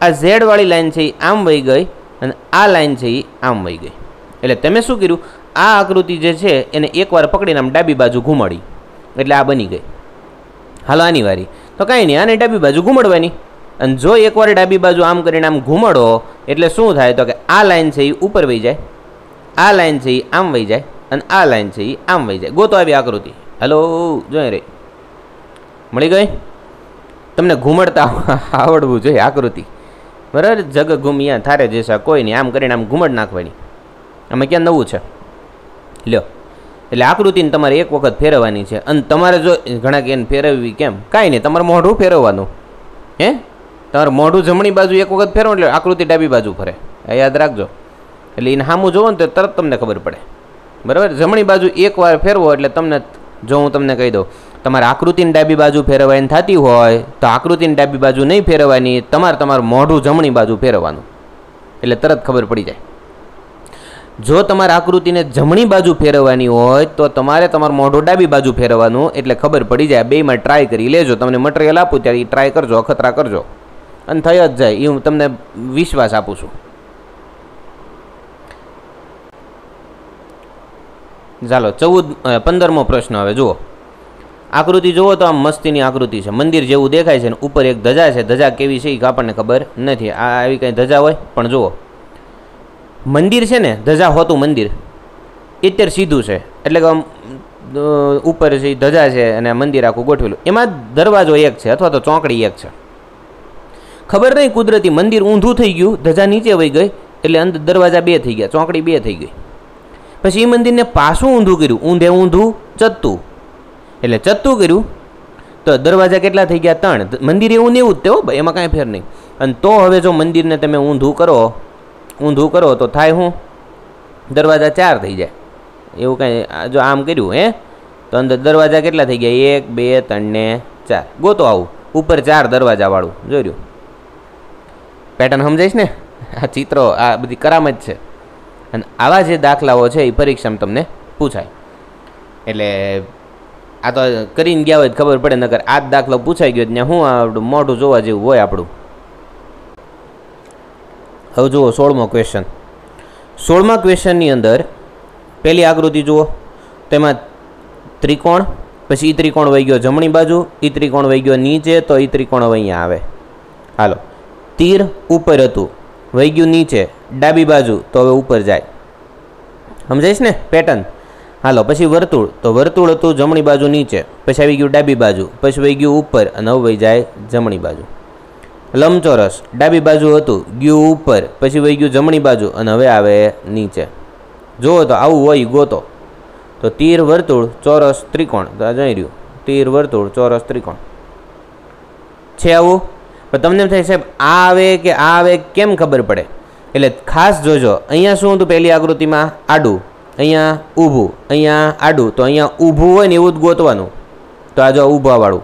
આ ઝેડવાળી લાઇન છે એ આમ વહી ગઈ, અને આ લાઇન છે એ આમ વહી ગઈ. એટલે તમે શું કર્યું? આ આકૃતિ જે છે, એને એકવાર પકડીને આમ ડાબી બાજુ ઘૂમાડી. એટલે આ બની ગઈ. હાલો, આની વારી. તો કાંઈ નહીં, આને ડાબી બાજુ ઘૂમડવાની. અને જો એકવાર ડાબી બાજુ આમ કરીને આમ ઘૂમડો, એટલે શું થાય તો કે આ લાઈન છે એ ઉપર વહી જાય, આ લાઈન છે એ આમ વહી જાય, અને આ લાઈન છે એ આમ વહી જાય. ગોતો આવી આકૃતિ. હલો, જોઈ રે. મળી ગઈ? તમને ઘૂમડતા આવડવું જોઈએ આકૃતિ. બરાબર? જગ ઘૂમિયા થારે જેસા કોઈ નહીં, આમ કરીને આમ ઘૂમડ નાખવાની. આમાં ક્યાં નવું છે? લ્યો. એટલે આકૃતિને તમારે એક વખત ફેરવવાની છે. અને તમારે જો ઘણા કે એને ફેરવવી કેમ? કાંઈ નહીં, તમારે મોઢું ફેરવવાનું. હે? તમારે મોઢું જમણી બાજુ એક વખત ફેરવો એટલે આકૃતિ ડાબી બાજુ ફરે. આ યાદ રાખજો. એટલે એને સામું જોવો ને તો તરત તમને ખબર પડે. બરાબર? જમણી બાજુ એકવાર ફેરવો એટલે તમને જો હું તમને કહી દઉં, તમારે આકૃતિની ડાબી બાજુ ફેરવવાની થતી હોય તો આકૃતિની ડાબી બાજુ નહીં ફેરવવાની, તમારે તમારું મોઢું જમણી બાજુ ફેરવવાનું. એટલે તરત ખબર પડી જાય. જો તમારે આકૃતિને જમણી બાજુ ફેરવવાની હોય, તો તમારે તમારું મોઢું ડાબી બાજુ ફેરવવાનું, એટલે ખબર પડી જાય. બેમાં ટ્રાય કરી લેજો. તમને મટીરિયલ આપું ત્યારે એ ટ્રાય કરજો, અખતરા કરજો. અને થઈ જ જાય. એ હું તમને વિશ્વાસ આપું છું. ચાલો, ચૌદ પંદરમો પ્રશ્ન હવે જુઓ. આકૃતિ જુઓ તો આમ મસ્તીની આકૃતિ છે. મંદિર જેવું દેખાય છે ને ઉપર એક ધજા છે. ધજા કેવી છે એ આપણને ખબર નથી. આ આવી કંઈ ધજા હોય? પણ જુઓ. મંદિર છે ને, ધજા હોતું મંદિર. એ અત્યારે સીધું છે. એટલે કે આમ ઉપર છે ધજા છે અને મંદિર આખું ગોઠવેલું. એમાં દરવાજો એક છે અથવા તો ચોકડી એક છે. ખબર નહીં કુદરતી મંદિર ઊંધું થઈ ગયું, ધજા નીચે વહી ગઈ, એટલે અંદર દરવાજા બે થઈ ગયા, ચોકડી બે થઈ ગઈ. પછી એ મંદિરને પાછું ઊંધું કર્યું, ઊંધે ઊંધું ચત્તું. એટલે ચત્તું કર્યું, તો દરવાજા કેટલા થઈ ગયા? ત્રણ. મંદિર એવું ને એવું જ તે એમાં કાંઈ ફેર નહીં. અને તો હવે જો મંદિરને તમે ઊંધું કરો ઊંધું કરો તો થાય શું દરવાજા ચાર થઈ જાય. એવું કાંઈ જો આમ કર્યું, હે? તો અંદર દરવાજા કેટલા થઈ ગયા? એક, બે, ત્રણ ને ચાર. ગોતો આવું. ઉપર ચાર દરવાજાવાળું. જોઈ રહ્યું પેટર્ન સમજાઈશ ને? આ ચિત્રો, આ બધી કરામત છે. અને આવા જે દાખલાઓ છે એ પરીક્ષામાં તમને પૂછાય. એટલે આ તો કરીને ગયા હોય ખબર પડે, નકર આ જ દાખલો પૂછાઈ ગયો ત્યાં હું આપણું મોઢું જોવા જેવું હોય આપણું. હવે જુઓ સોળમો ક્વેશ્ચન સોળમા ક્વેશ્ચનની અંદર પહેલી આકૃતિ જુઓ. તેમાં ત્રિકોણ, પછી ઈ ત્રિકોણ વહી ગયો જમણી બાજુ, ઈ ત્રિકોણ વહી ગયો નીચે, તો ઈ ત્રિકોણ અહીંયા આવે. હાલો. તીર ઉપર હતું, વહી ગયું નીચે, ડાબી બાજુ, તો હવે ઉપર જાય. સમજાઈશ ને? પેટર્ન હાલો, પછી વર્તુળ, તો વર્તુળ હતું જમણી બાજુ નીચે, પછી આવી ગયું ડાબી બાજુ, પછી વહી ગયું ઉપર, અને હવે વહી જાય જમણી બાજુ. લંબચોરસ. ડાબી બાજુ હતું, ગયું ઉપર, પછી વહી ગયું જમણી બાજુ અને હવે આવે નીચે. જુઓ તો આવું હોય ગોતો. તો તીર વર્તુળ, ચોરસ ત્રિકોણ. તો આ જઈ રહ્યું. તીર વર્તુળ, ચોરસ ત્રિકોણ. છે આવું? પણ તમને એમ થાય, સાહેબ, આ આવે કે આ આવે કેમ ખબર પડે? એટલે ખાસ જોજો, અહીંયા શું હતું પહેલી આકૃતિમાં? આડું. અહીંયા ઊભું. અહીંયા આડું. તો અહીંયા ઊભું હોય ને એવું જ ગોતવાનું. તો આ જો ઊભાવાળું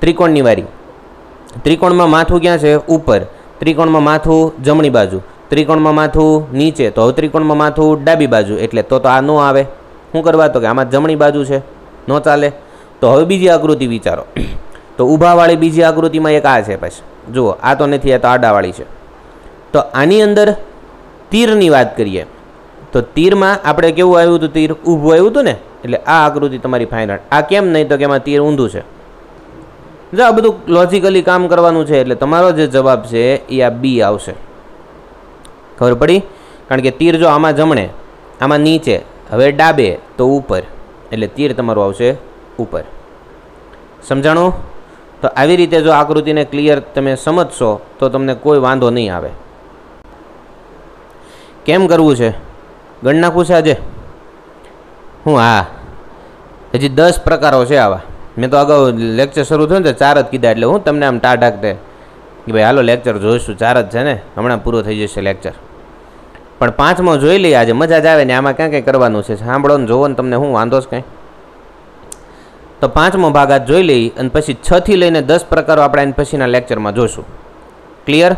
ત્રિકોણની વારી. ત્રિકોણમાં માથું ક્યાં છે? ઉપર. ત્રિકોણમાં માથું જમણી બાજુ. ત્રિકોણમાં માથું નીચે. તો હવે ત્રિકોણમાં માથું ડાબી બાજુ. એટલે તો તો આ ન આવે. શું કરવા તો કે આમાં જમણી બાજુ છે? ન ચાલે. તો હવે બીજી આકૃતિ વિચારો. તો ઊભાવાળી બીજી આકૃતિમાં એક આ છે પછી. જુઓ, આ તો નથી, આ તો આડાવાળી છે. તો આની અંદર તીરની વાત કરીએ. તો તીરમાં આપણે કેવું આવ્યું હતું તીર? ઊભું આવ્યું હતું ને? એટલે આ આકૃતિ તમારી ફાઇનલ આ કેમ? નહીં તો કે એમાં તીર ઊંધું છે. જો આ બધું લોજિકલી કામ કરવાનું છે એટલે તમારો જે જવાબ છે એ આ બી આવશે. ખબર પડી? કારણ કે તીર જો આમાં જમણે, આમાં નીચે, હવે ડાબે તો ઉપર, એટલે તીર તમારું આવશે ઉપર. સમજાણું? તો આવી રીતે જો આકૃતિને ક્લિયર તમે સમજશો, તો તમને કોઈ વાંધો નહીં આવે. કેમ કરવું છે? ગણ નાખવું છે આજે? હું, હા. હજી દસ પ્રકારો છે આવા. મેં તો અગાઉ લેક્ચર શરૂ થયું ને ચાર જ કીધા એટલે હું તમને આમ ટાઢાક દે. કે ભાઈ, હાલો લેક્ચર જોઈશું, ચાર જ છે ને? હમણાં પૂરો થઈ જશે લેક્ચર પણ પાંચમો જોઈ લઈએ, આજે મજા જ આવે ને આમાં ક્યાં કંઈ કરવાનું છે? સાંભળો ને જોવો ને તમને હું વાંધો જ કંઈ. તો પાંચમો ભાગ આજ જોઈ લઈ અને પછી છથી લઈને દસ પ્રકારો આપણે એની પછીના લેક્ચરમાં જોઈશું ક્લિયર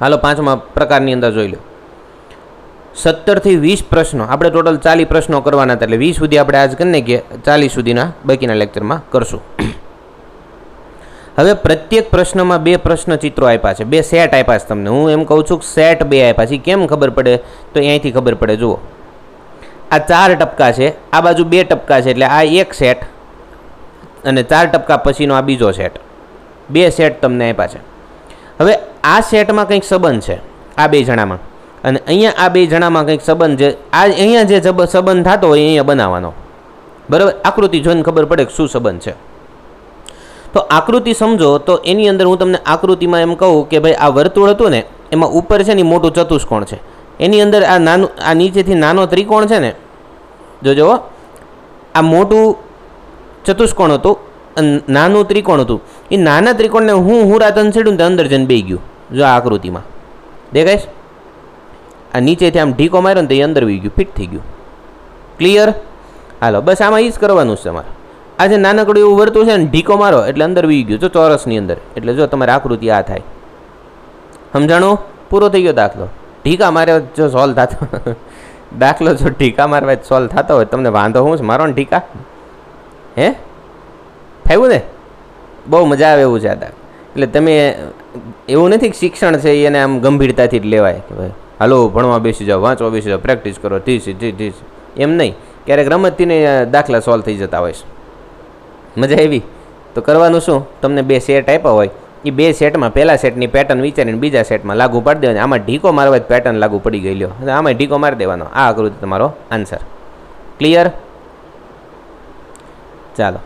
હાલો, પાંચમા પ્રકારની અંદર જોઈ લો. સત્તરથી વીસ પ્રશ્નો. આપણે ટોટલ ચાલીસ પ્રશ્નો કરવાના હતા એટલે વીસ સુધી આપણે આજ કરીને કે ચાલીસ સુધીના બાકીના લેક્ચરમાં કરશું. હવે પ્રત્યેક પ્રશ્નમાં બે પ્રશ્ન ચિત્રો આપ્યા છે. બે સેટ આપ્યા છે તમને. હું એમ કહું છું કે સેટ બે આપ્યા છે. કેમ ખબર પડે? તો અહીંથી ખબર પડે. જુઓ. આ ચાર ટપકા છે. આ બાજુ બે ટપકા છે એટલે આ એક સેટ અને ચાર ટપકા પછીનો આ બીજો સેટ બે સેટ તમને આપ્યા છે. હવે આ સેટમાં કંઈક સંબંધ છે. આ બે જણામાં. અને અહીંયા આ બે જણામાં કંઈક સંબંધ છે આ અહીંયા જે સંબંધ થતો હોય અહીંયા બનાવવાનો. બરાબર? આકૃતિ જોઈને ખબર પડે કે શું સંબંધ છે. તો આકૃતિ સમજો, તો એની અંદર હું તમને આકૃતિમાં એમ કહું કે ભાઈ આ વર્તુળ હતું ને, એમાં ઉપર છે ને મોટું ચતુષ્કોણ છે. એની અંદર આ નાનું આ નીચેથી નાનો ત્રિકોણ છે ને જોજો હો. આ મોટું ચતુષ્કોણ હતું અને નાનું ત્રિકોણ હતું. એ નાના ત્રિકોણને હું હુરા છેડું ને અંદર જઈને બે ગયું. જો આ આકૃતિમાં. દેખાય? આ નીચેથી આમ ઢીકો માર્યો ને તો એ અંદર વી ગયું, ફિટ થઈ ગયું. ક્લિયર હાલો, બસ આમાં એ જ કરવાનું છે તમારે. આ જે નાનકડું એવું વર્તું છે ને, ઢીકો મારો, એટલે અંદર વી ગયું, જો ચોરસની અંદર. એટલે જો તમારે આકૃતિ આ થાય. સમજાણું? પૂરો થઈ ગયો દાખલો. ઢીકા માર્યો જો સોલ્વ થતો દાખલો જો ઢીકા મારવા સોલ્વ થતો હોય, તમને વાંધો છે? મારો ને ઢીકા? હે? ફાવ્યું ને? બહુ મજા આવે એવું છે આ એટલે તમે એવું નથી કે શિક્ષણ છે એને આમ ગંભીરતાથી જ લેવાય કે ભાઈ. હાલો, ભણવા બેસી જાઓ, વાંચવા બેસી જાઓ પ્રેક્ટિસ કરો, ધીસ ધી ધીસ એમ નહીં. ક્યારેક રમતથી ને દાખલા સોલ્વ થઈ જતા હોય મજા આવી? તો કરવાનું શું? તમને બે સેટ આપ્યા હોય. એ બે સેટમાં પહેલા સેટની પેટર્ન વિચારીને બીજા સેટમાં લાગુ પાડી દેવાની. આમાં ઢીકો મારવા પેટર્ન લાગુ પડી ગઈ લ્યો આમાં ઢીકો મારી દેવાનો. આ આકૃતિ તમારો આન્સર ક્લિયર ચાલો.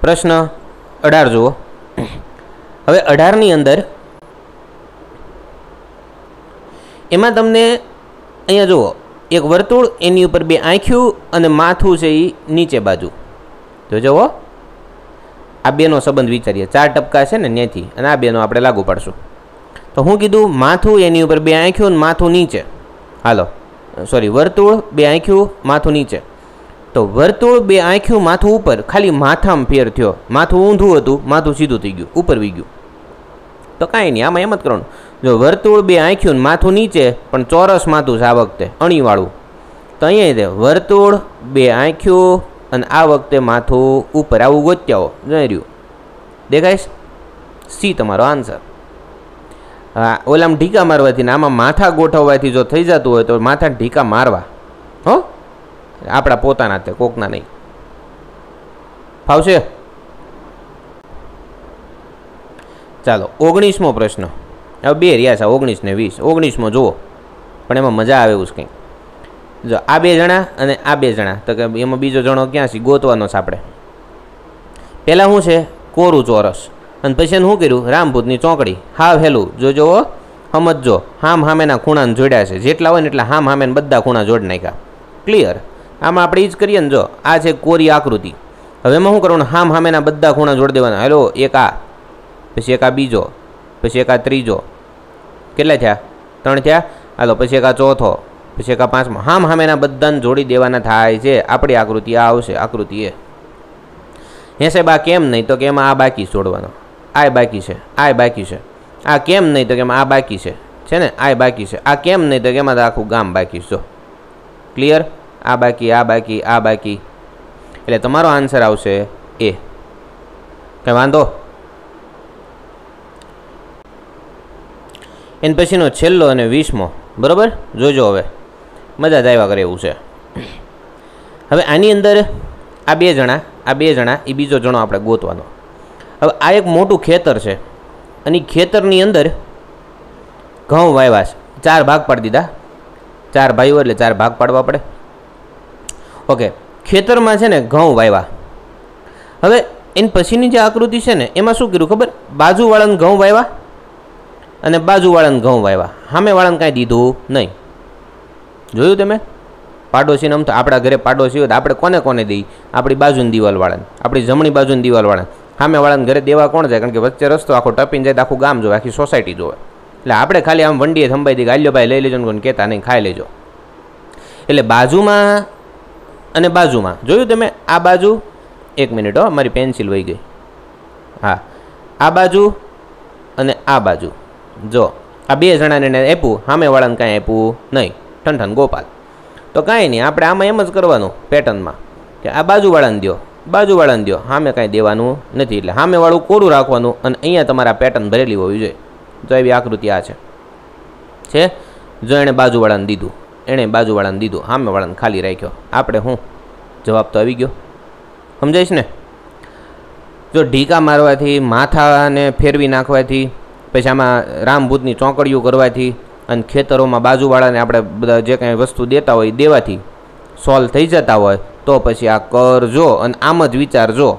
પ્રશ્ન અઢાર જુઓ. હવે અઢારની અંદર એમાં તમને અહીંયા જુઓ, એક વર્તુળ એની ઉપર બે આંખ્યું અને માથું છે એ નીચે બાજુ. તો હો આ બેનો સંબંધ વિચારીએ. ચાર ટપકા છે ને ત્યાંથી અને આ બેનો આપણે લાગુ પાડશું. તો હું કીધું, માથું એની ઉપર બે આંખ્યું અને માથું નીચે. હાલો, સોરી, વર્તુળ, બે આંખ્યું, માથું નીચે. તો વર્તુળ, બે આંખ્યું, માથું ઉપર, ખાલી માથામાં ફેર થયો. માથું ઊંધું હતું, માથું સીધું થઈ ગયું, ઉપર વી ગયું. તો કાંઈ નહીં, આમાં એમ જ કરવાનું. જો વર્તુળ બે આંખ્યું માથું નીચે, પણ ચોરસ માથું છે આ વખતે અણીવાળું. તો અહીંયા છે વર્તુળ, બે આંખ્યું અને આ વખતે માથું ઉપર આવું ગોત્યાઓ. જોઈ રહ્યું? દેખાય છે? સી તમારો આન્સર. હા, ઓલામાં ઢીકા મારવાથી ને આમાં માથા ગોઠવવાથી જો થઈ જતું હોય તો માથા ઢીકા મારવા. હો? આપણા પોતાના તે, કોકના નહીં. ફાવશે? ચાલો, ઓગણીસમો પ્રશ્ન. હવે બે રહ્યા છે ઓગણીસ ને વીસ. ઓગણીસમાં જુઓ પણ એમાં મજા આવે એવું છે કંઈક. જો આ બે જણા અને આ બે જણા તો કે એમાં બીજો જણો ક્યાં છે? ગોતવાનો છે આપણે. પહેલાં શું છે? કોરું ચોરસ. અને પછી એને શું કર્યું? રામભૂતની ચોકડી. હાવ હેલું. જોજો હો, સમજો હામ હામેના ખૂણાને જોડ્યા છે. જેટલા હોય ને એટલા હામ હામેને બધા ખૂણા જોડ નાખ્યા. ક્લિયર આમાં આપણે એ જ કરીએ ને જો. આ છે કોરી આકૃતિ. હવે એમાં શું કરવાનું? હામ હામેના બધા ખૂણા જોડી દેવાના. હેલો એક આ. પછી એક આ બીજો. પછી એક આ ત્રીજો. કેટલા થયા? ત્રણ થયા? હાલો, પછી એક આ ચોથો, પછી એક આ પાંચમો. હામ હામેના બધાને જોડી દેવાના થાય છે. આપણી આકૃતિ આ આવશે, આકૃતિ એ. હે સાહેબ, આ કેમ નહીં? તો કે એમાં આ બાકી જોડવાનો. આ બાકી છે, આ બાકી છે. આ કેમ નહીં? તો કે એમાં આ બાકી છે. છે ને? આ બાકી છે. આ કેમ નહીં? તો કે એમાં આખું ગામ બાકી જો. ક્લિયર? આ બાકી આ બાકી આ બાકી. એટલે તમારો આન્સર આવશે એ. કંઈ વાંધો? એન પછીનો છેલ્લો અને વીસમો. બરાબર? જોજો હવે. મજા જ આવ્યા કરે એવું છે. હવે આની અંદર આ બે જણા, આ બે જણા એ બીજો જણો આપણે ગોતવાનો. હવે આ એક મોટું ખેતર છે. અને ખેતરની અંદર ઘઉં વાવ્યા છે. ચાર ભાગ પાડી દીધા. ચાર ભાઈઓ એટલે ચાર ભાગ પાડવા પડે. ઓકે, ખેતરમાં છે ને ઘઉં વાવ્યા હવે એની પછીની જે આકૃતિ છે ને, એમાં શું કર્યું ખબર? બાજુવાળાને ઘઉં વાવ્યા અને બાજુવાળાને ઘઉં વાવ્યા. સામેવાળાને કાંઈ દીધું નહીં. જોયું તમે? પાડોશીને આમ તો આપણા ઘરે પાડોશી હોય તો આપણે કોને કોને દઈ? આપણી બાજુની દિવાલવાળાને, આપણી જમણી બાજુની દિવાલવાળાને. સામેવાળાને ઘરે દેવા કોણ જાય? કારણ કે વચ્ચે રસ્તો આખો ટપીને જાય તો આખું ગામ જોવે, આખી સોસાયટી જોવે. એટલે આપણે ખાલી આમ વંડીએ થંભાઈ દી ગાલ્યો ભાઈ લઈ લેજો ને કહેતા નહીં, ખાઈ લેજો. એટલે બાજુમાં અને બાજુમાં. જોયું તમે? આ બાજુ, એક મિનિટ હો, મારી પેન્સિલ વહી ગઈ. હા. આ બાજુ અને આ બાજુ. જો, આ બે જણાને એને આપ્યું સામેવાળાને કાંઈ આપ્યું નહીં. ઠંઠન ગોપાલ. તો કાંઈ નહીં, આપણે આમાં એમ જ કરવાનું પેટર્નમાં કે આ બાજુવાળાને દો બાજુવાળાને દો સામે કાંઈ દેવાનું નથી. એટલે સામેવાળું કોરું રાખવાનું અને અહીંયા તમારા પેટર્ન ભરેલી હોવી જોઈએ. તો એવી આકૃતિ આ છે. છે? જો એણે બાજુવાળાને દીધું, એણે બાજુવાળાને દીધું, સામેવાળાને ખાલી રાખ્યો. આપણે હું? જવાબ તો આવી ગયો. સમજાઈશ ને? જો ઢીકા મારવાથી, માથાને ફેરવી નાખવાથી પછી આમાં રામભૂતની ચોંકડીઓ કરવાથી અને ખેતરોમાં બાજુવાળાને આપણે બધા જે કાંઈ વસ્તુ દેતા હોય દેવાથી સોલ્વ થઈ જતા હોય, તો પછી આ કરજો અને આમ જ વિચારજો.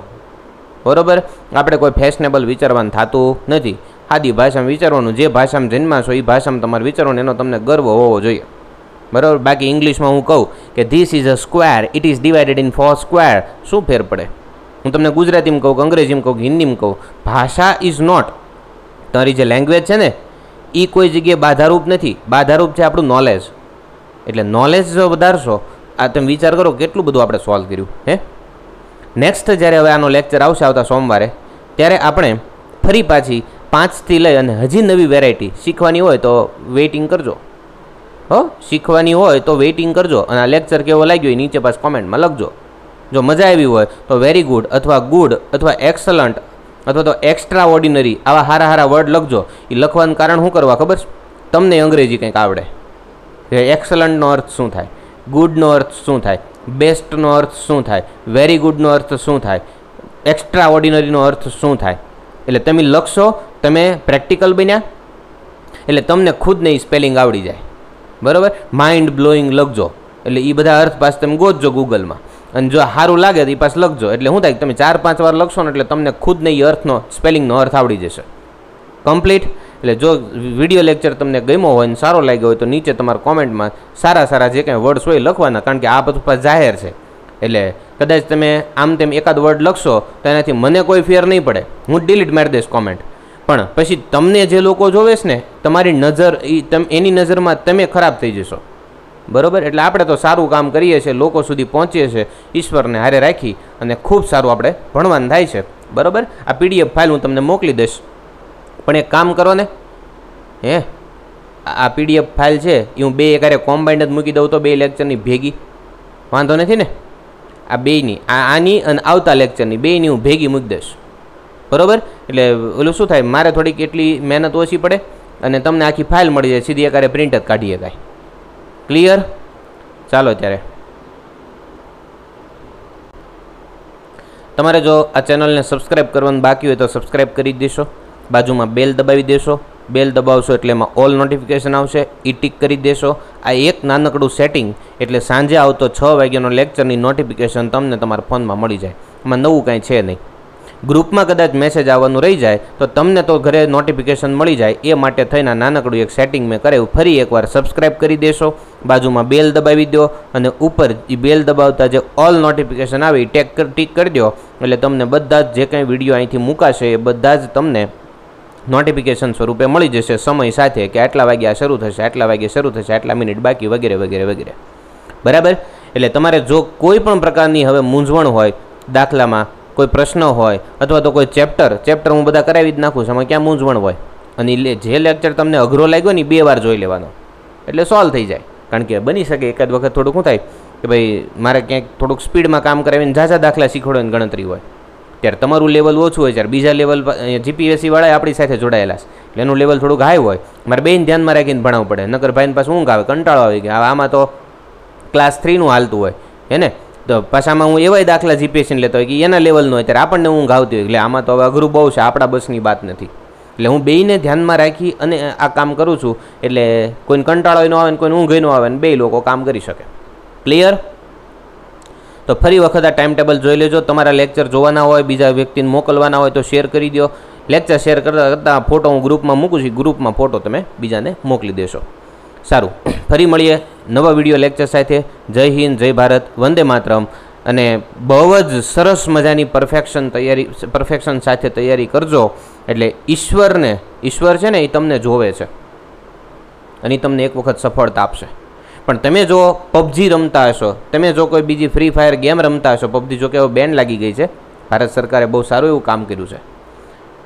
બરાબર? આપણે કોઈ ફેશનેબલ વિચારવાનું થતું નથી. આદિ ભાષામાં વિચારવાનું, જે ભાષામાં જન્મા છો એ ભાષામાં તમારે વિચારવાનું, એનો તમને ગર્વ હોવો જોઈએ. બરાબર? બાકી ઇંગ્લિશમાં હું કહું કે this is a square it is divided in four square શું ફેર પડે? હું તમને ગુજરાતીમાં કહું કે અંગ્રેજીમાં કહું કે હિન્દીમાં કહું, ભાષા ઇઝ નોટ તમારી જે લેંગ્વેજ છે ને એ કોઈ જગ્યાએ બાધારૂપ નથી. બાધારૂપ છે આપણું નોલેજ એટલે નોલેજ જો વધારશો, આ તમે વિચાર કરો કેટલું બધું આપણે સોલ્વ કર્યું, હે? નેક્સ્ટ જ્યારે હવે આનો લેક્ચર આવશે આવતા સોમવારે, ત્યારે આપણે ફરી પાછી પાંચથી લઈ અને હજી નવી વેરાયટી શીખવાની હોય તો વેઇટિંગ કરજો. હો, શીખવાની હોય તો વેઇટિંગ કરજો અને આ લેક્ચર કેવો લાગ્યો એ નીચે પાસ કોમેન્ટમાં લખજો. જો મજા આવી હોય તો વેરી ગુડ અથવા ગુડ અથવા એક્સલન્ટ અથવા તો એક્સ્ટ્રા ઓર્ડિનરી આવા સારા સારા વર્ડ લખજો. એ લખવાનું કારણ શું કરવા ખબર છે? તમને અંગ્રેજી કંઈક આવડે. કે એક્સલન્ટનો અર્થ શું થાય? ગુડનો અર્થ શું થાય? બેસ્ટનો અર્થ શું થાય? વેરી ગુડનો અર્થ શું થાય? એક્સ્ટ્રા ઓર્ડિનરીનો અર્થ શું થાય? એટલે તમે લખશો, તમે પ્રેક્ટિકલ બન્યા. એટલે તમને ખુદને એ સ્પેલિંગ આવડી જાય. બરાબર? માઇન્ડ બ્લોઈંગ લખજો. એટલે એ બધા અર્થ પાસે તમે ગોતજો ગૂગલમાં અને જો સારું લાગે તો એ પાસ લખજો. એટલે શું થાય તમે ચાર, પાંચ વાર લખશો ને એટલે તમને ખુદને એ અર્થનો, સ્પેલિંગનો અર્થ આવડી જશે. કમ્પ્લીટ? એટલે જો વીડિયો લેક્ચર તમને ગમ્યો હોય ને સારો લાગ્યો હોય તો નીચે તમારા કોમેન્ટમાં સારા સારા જે કાંઈ વર્ડ્સ હોય લખવાના, કારણ કે આ બધું જાહેર છે. એટલે કદાચ તમે આમ તેમ એકાદ વર્ડ લખશો તો એનાથી મને કોઈ ફેર નહીં પડે. હું ડિલીટ મારી દઈશ કોમેન્ટ પણ પછી તમને જે લોકો જોવે છે ને, તમારી નજર એ એની નજરમાં તમે ખરાબ થઈ જશો. બરોબર? એટલે આપણે તો સારું કામ કરીએ છીએ, લોકો સુધી પહોંચીએ છીએ, ઈશ્વરને હારે રાખી અને ખૂબ સારું આપણે ભણવાનું થાય છે. બરોબર? આ પીડીએફ ફાઇલ હું તમને મોકલી દઈશ. પણ એક કામ કરો ને. હે? આ પીડીએફ ફાઇલ છે, એ હું બે એકારે કોમ્બાઇન્ડ જ મૂકી દઉં તો બે લેક્ચરની ભેગી. વાંધો નથી ને? આ બેયની, આ આની અને આવતા લેક્ચરની બેયની હું ભેગી મૂકી દઈશ. બરોબર? એટલે ઓલું શું થાય? મારે થોડીક એટલી મહેનત ઓછી પડે અને તમને આખી ફાઇલ મળી જાય, સીધી એકારે પ્રિન્ટ જ કાઢીએ શકાય ક્લિયર ચાલો ત્યારે. તમારે જો આ ચેનલને સબસ્ક્રાઇબ કરવાનું બાકી હોય તો સબસ્ક્રાઇબ કરી દેશો. બાજુમાં બેલ દબાવી દેશો. બેલ દબાવશો એટલે એમાં ઓલ નોટિફિકેશન આવશે. એ ટીક કરી દેશો. આ એક નાનકડું સેટિંગ એટલે સાંજે આવતો છ વાગ્યાનો લેક્ચરની નોટિફિકેશન તમને તમારા ફોનમાં મળી જાય. એમાં નવું કાંઈ છે નહીં. ગ્રુપમાં કદાચ મેસેજ આવવાનું રહી જાય, તો તમને તો ઘરે નોટિફિકેશન મળી જાય. એ માટે થઈને નાનકડું એક સેટિંગ મેં કરાવ્યું ફરી એકવાર સબસ્ક્રાઇબ કરી દેશો. બાજુમાં બેલ દબાવી દો અને ઉપર એ બેલ દબાવતા જે ઓલ નોટિફિકેશન આવે એ ટેક ટીક કરી દો. એટલે તમને બધા જ જે કંઈ વીડિયો અહીંથી મૂકાશે એ બધા જ તમને નોટિફિકેશન સ્વરૂપે મળી જશે સમય સાથે કે આટલા વાગે આ શરૂ થશે, આટલા વાગે શરૂ થશે, આટલા મિનિટ બાકી વગેરે વગેરે વગેરે. બરાબર? એટલે તમારે જો કોઈ પણ પ્રકારની હવે મૂંઝવણ હોય દાખલામાં કોઈ પ્રશ્ન હોય અથવા તો કોઈ ચેપ્ટર ચેપ્ટર હું બધા કરાવી જ નાખું છું, એમાં ક્યાં મૂંઝવણ હોય? અને લે- જે લેક્ચર તમને અઘરો લાગ્યો ને બે વાર જોઈ લેવાનો. એટલે સોલ્વ થઈ જાય. કારણ કે બની શકે એકાદ વખત થોડુંક શું થાય કે ભાઈ મારે ક્યાંક થોડુંક સ્પીડમાં કામ કરાવીને ઝાઝા દાખલા શીખવાડવાની ગણતરી હોય. ત્યારે તમારું લેવલ ઓછું હોય ત્યારે બીજા લેવલ જીપીએસસી વાળા આપણી સાથે જોડાયેલા છે. એટલે એનું લેવલ થોડુંક હાઈ હોય. મારે બેન ધ્યાનમાં રાખીને ભણાવવું પડે. નકર ભાઈને પાસે ઊંઘ આવે, કંટાળો આવી ગયા. આમાં તો ક્લાસ થ્રીનું હાલતું હોય. હે ને? તો પાછામાં હું એવાય દાખલા જીપીએસસીને લેતો હોય કે એના લેવલનો હોય ત્યારે આપણને ઊંઘ આવતી હોય. એટલે આમાં તો હવે અઘરું બહુ છે, આપણા બસની વાત નથી. એટલે હું બેયને ધ્યાનમાં રાખી અને આ કામ કરું છું. એટલે કોઈને કંટાળો ન આવે ને કોઈને ઊંઘ ન આવે ને બે લોકો કામ કરી શકે. ક્લિયર તો ફરી વખત આ ટાઈમ ટેબલ જોઈ લેજો. તમારા લેક્ચર જોવાના હોય, બીજા વ્યક્તિને મોકલવાના હોય તો શેર કરી દો. લેક્ચર શેર કરતા કરતાં ફોટો હું ગ્રુપમાં મૂકું છું. ગ્રુપમાં ફોટો તમે બીજાને મોકલી દેશો. સારું. ફરી મળીએ. નવા વીડિયો લેક્ચર સાથે જય હિન્દ, જય ભારત, વંદે માતરમ. અને બહુ જ સરસ મજાની પરફેક્શન તૈયારી પરફેક્શન સાથે તૈયારી કરજો. એટલે ઈશ્વરને, ઈશ્વર છે ને એ તમને જોવે છે. અને એ તમને એક વખત સફળતા આપશે. પણ તમે જો પબજી રમતા હશો, તમે જો કોઈ બીજી ફ્રી ફાયર ગેમ રમતા હશો, પબજી જો કે હવે બેન લાગી ગઈ છે. ભારત સરકારે બહુ સારું એવું કામ કર્યું છે.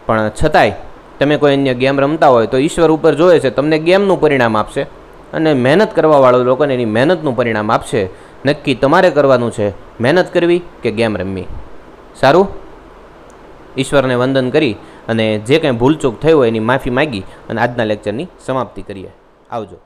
પણ છતાંય તમે કોઈ અન્ય ગેમ રમતા હોય તો ઈશ્વર ઉપર જોવે છે, તમને ગેમનું પરિણામ આપશે. અને મહેનત કરવાવાળો લોકોને એની મહેનતનું પરિણામ આપશે. નક્કી તમારે કરવાનું છે મહેનત કરવી કે ગેમ રમવી? સારું? ઈશ્વરને વંદન કરી અને જે કંઈ ભૂલચૂક થઈ હોય એની માફી માગી અને આજના લેક્ચરની સમાપ્તિ કરીએ. આવજો.